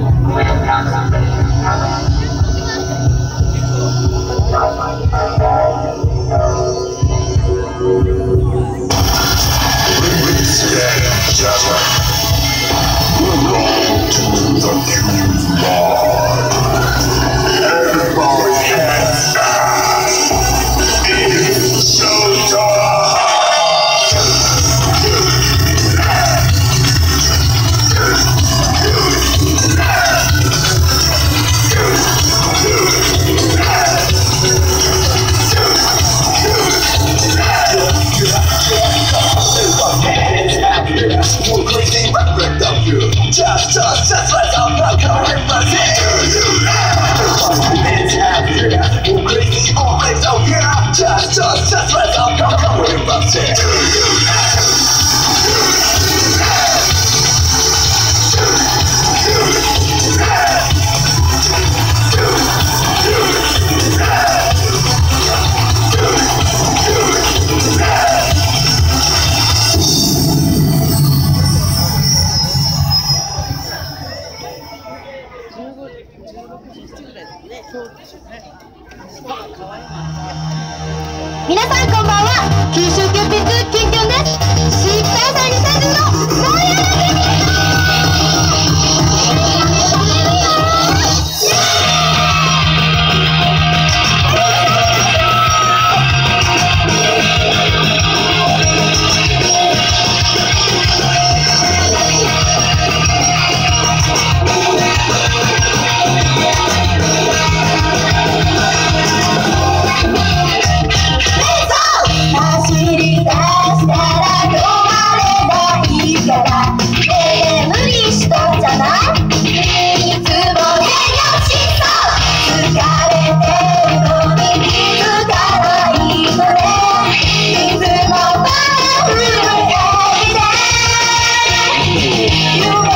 Thank you. up just like a broken represent Do you know? It's Just, just, just like a broken represent Do you know? you.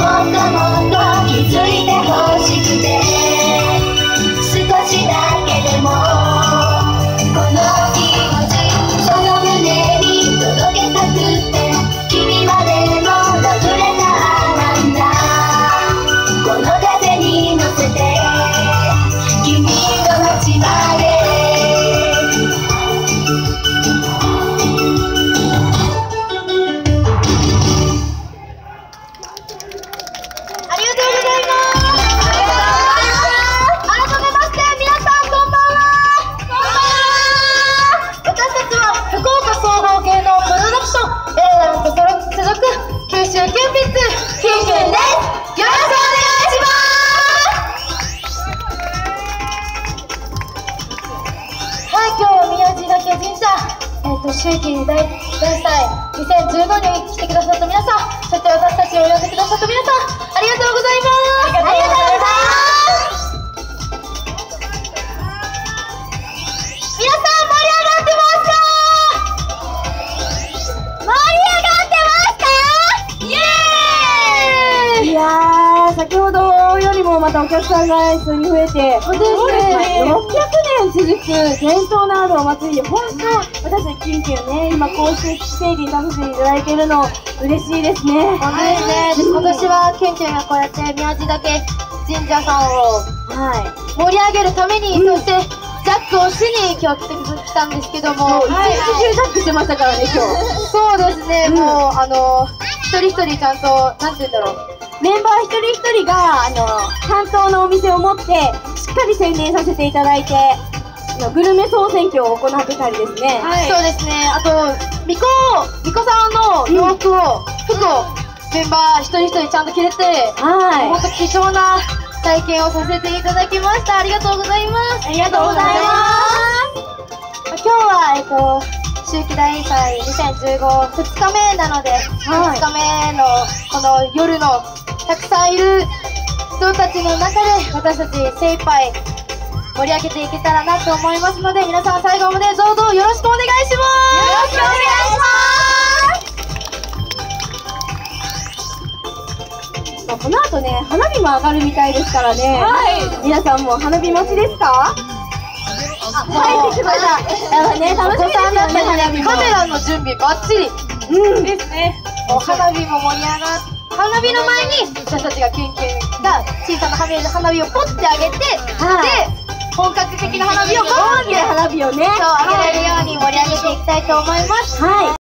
もっともっと気づいてほしくて。州キューピッツキュンキュンですよろしくお願いしますは宮地岳神社えっ、と秋季大大祭2015に来てくださった皆さんそして私たちを呼んでくださった皆さんありがとうございます。ありがとうございます。先ほどよりもまたお客さんが一緒に増えて、本当ですね。600年続く伝統のあるお祭りで、本当、私たちキュンキュンね、今こうしてステージに立たせていただけるの、嬉しいですね。本当ですね。で今年はケンケンがこうやって宮地岳神社さんをはい。盛り上げるために、そしてジャックをしに今日来てきたんですけども、一日中ジャックしてましたからね、今日。そうですね、うん。もうあの一人一人ちゃんとなんて言うんだろうメンバー一人一人が、あの、担当のお店を持って、しっかり宣伝させていただいて、グルメ総選挙を行ってたりですね。そうですね。あとみこみこさんの洋服を、服をメンバー一人一人ちゃんと着れて、はい。本当貴重な体験をさせていただきました。ありがとうございます。ありがとうござい今日はえっと秋季大祭20152日目なので、はい。2日目のこの夜のたくさんいる人たちの中で私たち精一杯盛り上げていけたらなと思いますので皆さん最後までどうぞよろしくお願いしますよろしくお願いしますまあこの後ね、花火も上がるみたいですからね。皆さんも花火待ちですか？はい、来てください。やっぱね、楽しみですよね、花火も。カメラの準備バッチリうん。ですね。お花火も盛り上がっ花火の前に私たちがキュンキュンが小さな花火花火をポッてあげて、はいで本格的な花火をボーンって花火をね。そう上げられるように盛り上げていきたいと思います。はい。